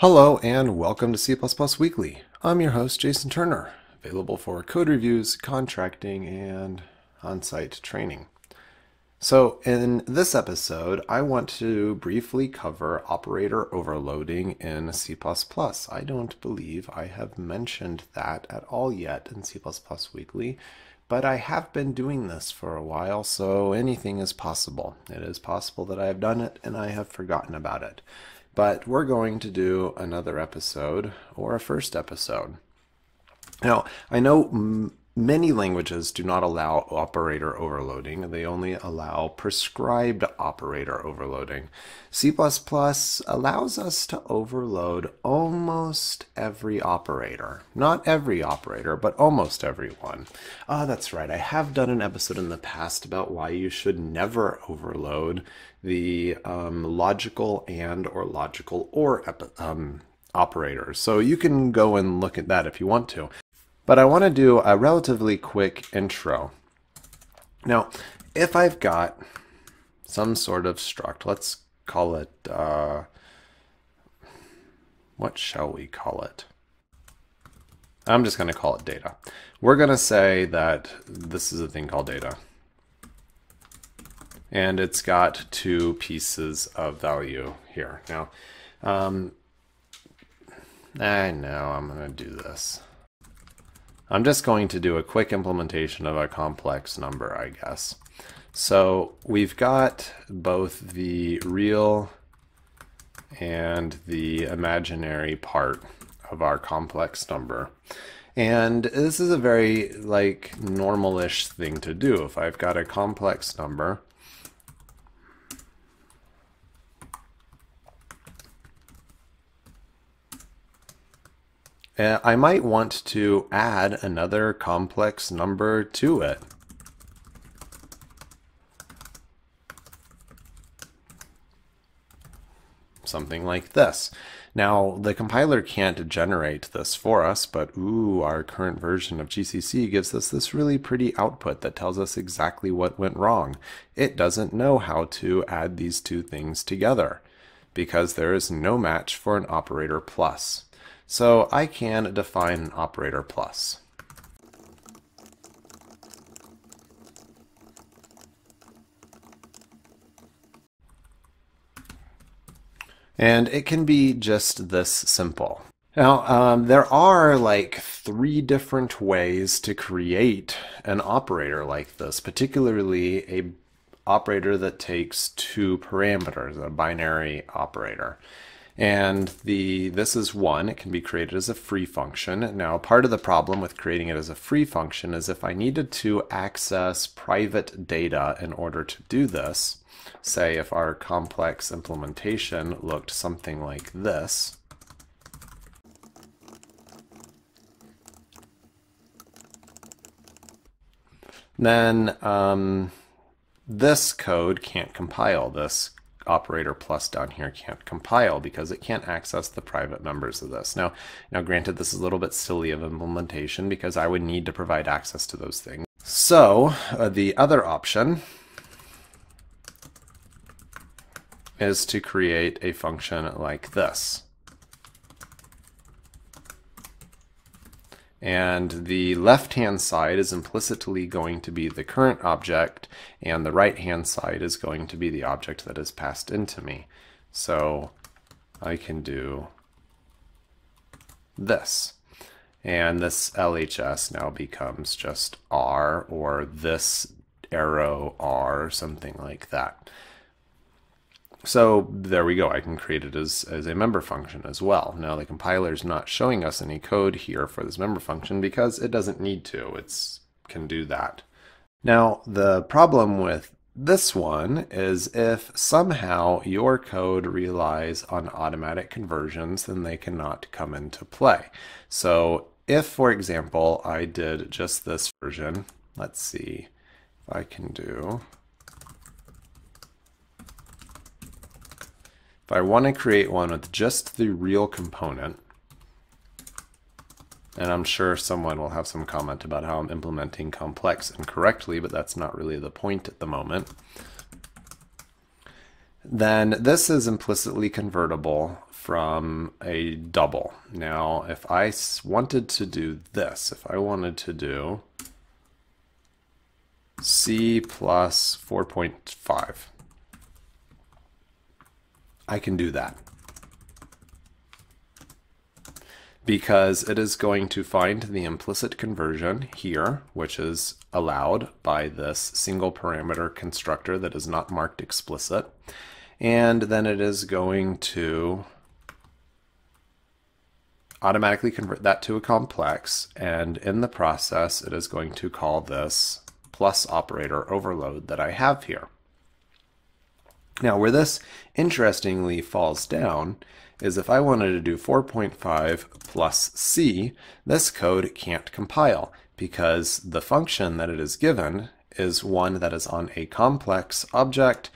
Hello and welcome to C++ Weekly. I'm your host, Jason Turner, available for code reviews, contracting, and on-site training. So in this episode, I want to briefly cover operator overloading in C++. I don't believe I have mentioned that at all yet in C++ Weekly, but I have been doing this for a while, so anything is possible. It is possible that I have done it and I have forgotten about it. But we're going to do another episode, or a first episode. Now, I know Many languages do not allow operator overloading. They only allow prescribed operator overloading. C++ allows us to overload almost every operator. Not every operator, but almost every one. Ah, that's right. I have done an episode in the past about why you should never overload the um, logical and or logical or um, operators. So you can go and look at that if you want to. But I want to do a relatively quick intro. Now, if I've got some sort of struct, let's call it, uh, what shall we call it? I'm just going to call it data. We're going to say that this is a thing called data. And it's got two pieces of value here. Now, um, I know I'm going to do this. I'm just going to do a quick implementation of a complex number, I guess. So we've got both the real and the imaginary part of our complex number. And this is a very like normalish thing to do. If I've got a complex number, Uh, I might want to add another complex number to it. Something like this. Now, the compiler can't generate this for us, but ooh, our current version of GCC gives us this really pretty output that tells us exactly what went wrong. It doesn't know how to add these two things together because there is no match for an operator plus. So I can define an operator plus. And it can be just this simple. Now, um, there are like three different ways to create an operator like this, particularly a operator that takes two parameters, a binary operator. And the this is one, it can be created as a free function. Now, part of the problem with creating it as a free function is if I needed to access private data in order to do this, say if our complex implementation looked something like this, then um, this code can't compile. This operator plus down here can't compile because it can't access the private members of this. Now, now granted, this is a little bit silly of implementation because I would need to provide access to those things. So uh, the other option is to create a function like this. And the left-hand side is implicitly going to be the current object, and the right-hand side is going to be the object that is passed into me. So I can do this. And this LHS now becomes just R, or this arrow R, something like that. So there we go. I can create it as, as a member function as well. Now the compiler is not showing us any code here for this member function because it doesn't need to. It can do that. Now the problem with this one is if somehow your code relies on automatic conversions, then they cannot come into play. So if, for example, I did just this version, let's see if I can do If I want to create one with just the real component, and I'm sure someone will have some comment about how I'm implementing complex incorrectly, but that's not really the point at the moment, then this is implicitly convertible from a double. Now, if I wanted to do this, if I wanted to do C plus 4.5, I can do that. Because it is going to find the implicit conversion here, which is allowed by this single parameter constructor that is not marked explicit. And then it is going to automatically convert that to a complex. And in the process, it is going to call this plus operator overload that I have here. Now, where this interestingly falls down is if I wanted to do 4.5 plus c, this code can't compile because the function that it is given is one that is on a complex object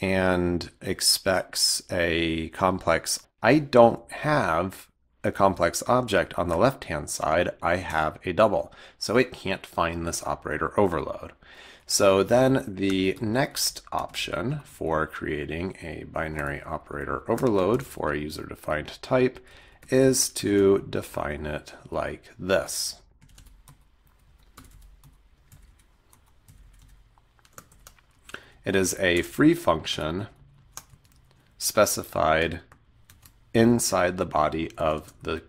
and expects a complex. I don't have a complex object on the left-hand side, I have a double. So it can't find this operator overload. So then the next option for creating a binary operator overload for a user-defined type is to define it like this. It is a free function specified inside the body of the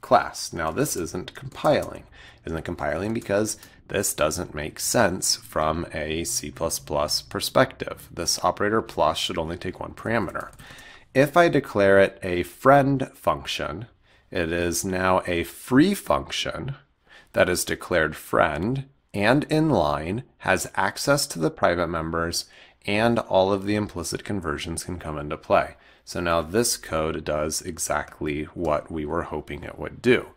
class. Now this isn't compiling. Isn't compiling because this doesn't make sense from a C++ perspective. This operator plus should only take one parameter. If I declare it a friend function, it is now a free function that is declared friend and inline, has access to the private members, and all of the implicit conversions can come into play. So now this code does exactly what we were hoping it would do.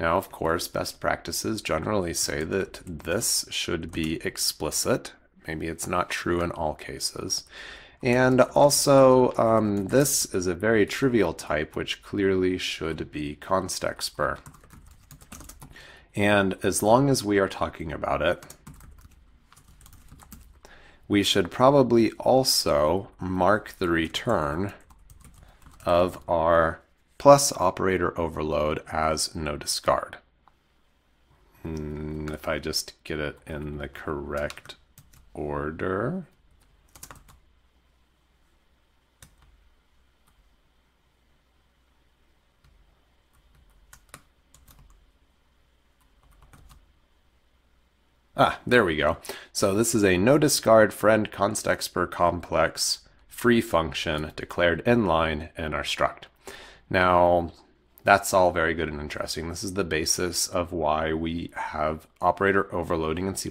Now, of course, best practices generally say that this should be explicit. Maybe it's not true in all cases. And also, um, this is a very trivial type, which clearly should be constexpr. And as long as we are talking about it, we should probably also mark the return of our plus operator overload as no discard. Hmm, if I just get it in the correct order. Ah, there we go. So this is a no discard friend constexpr complex free function declared inline in our struct. Now, that's all very good and interesting. This is the basis of why we have operator overloading in C++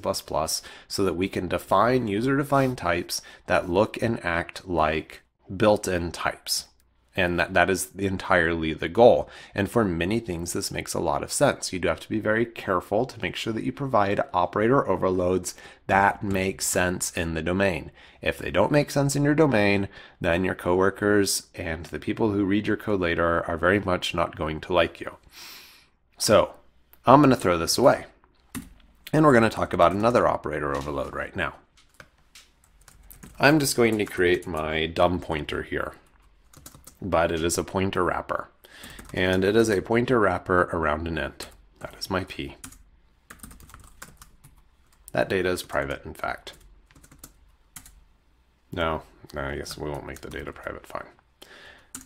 so that we can define user-defined types that look and act like built-in types. And that, that is entirely the goal. And for many things, this makes a lot of sense. You do have to be very careful to make sure that you provide operator overloads that make sense in the domain. If they don't make sense in your domain, then your coworkers and the people who read your code later are very much not going to like you. So I'm going to throw this away. And we're going to talk about another operator overload right now. I'm just going to create my dumb pointer here but it is a pointer wrapper. And it is a pointer wrapper around an int. That is my p. That data is private, in fact. No, no, I guess we won't make the data private, fine.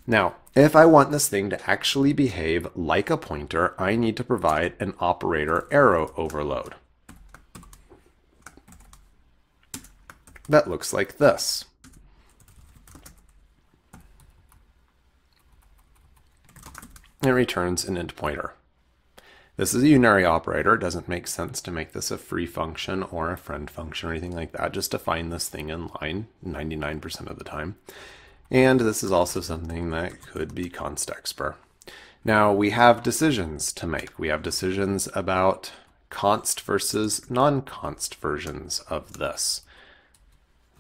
Now, if I want this thing to actually behave like a pointer, I need to provide an operator arrow overload. That looks like this. It returns an int pointer. This is a unary operator. It doesn't make sense to make this a free function or a friend function or anything like that. Just define this thing in line 99% of the time. And this is also something that could be const constexpr. Now we have decisions to make. We have decisions about const versus non-const versions of this.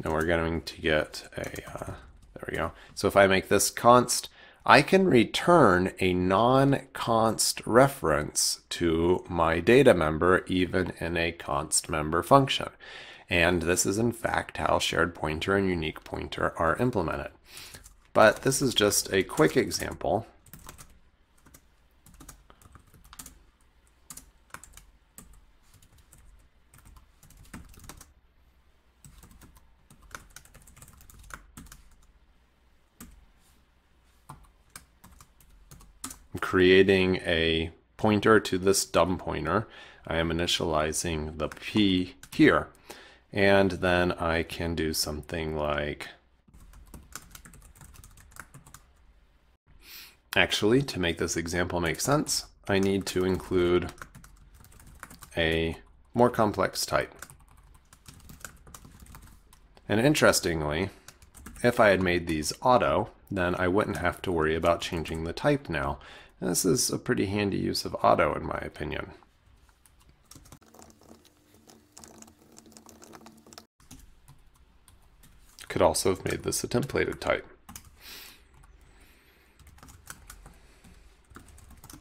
Now we're going to get a, uh, there we go. So if I make this const, I can return a non-const reference to my data member even in a const member function. And this is in fact how shared pointer and unique pointer are implemented. But this is just a quick example creating a pointer to this dumb pointer. I am initializing the p here. And then I can do something like Actually, to make this example make sense, I need to include a more complex type. And interestingly, if I had made these auto, then I wouldn't have to worry about changing the type now. And this is a pretty handy use of auto in my opinion. Could also have made this a templated type.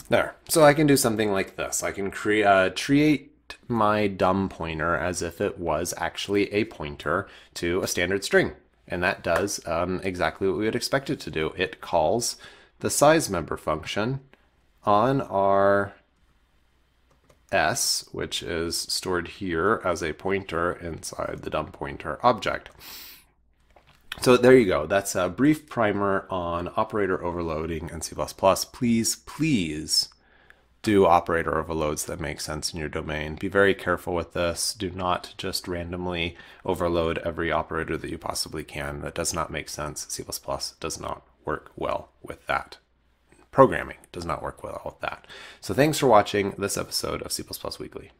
There. So I can do something like this. I can create uh, create my dumb pointer as if it was actually a pointer to a standard string. And that does um, exactly what we would expect it to do. It calls the size member function on our s, which is stored here as a pointer inside the dumb pointer object. So there you go. That's a brief primer on operator overloading in C++. Please, please do operator overloads that make sense in your domain. Be very careful with this. Do not just randomly overload every operator that you possibly can. That does not make sense. C++ does not work well with that. Programming does not work well with that. So thanks for watching this episode of C++ Weekly.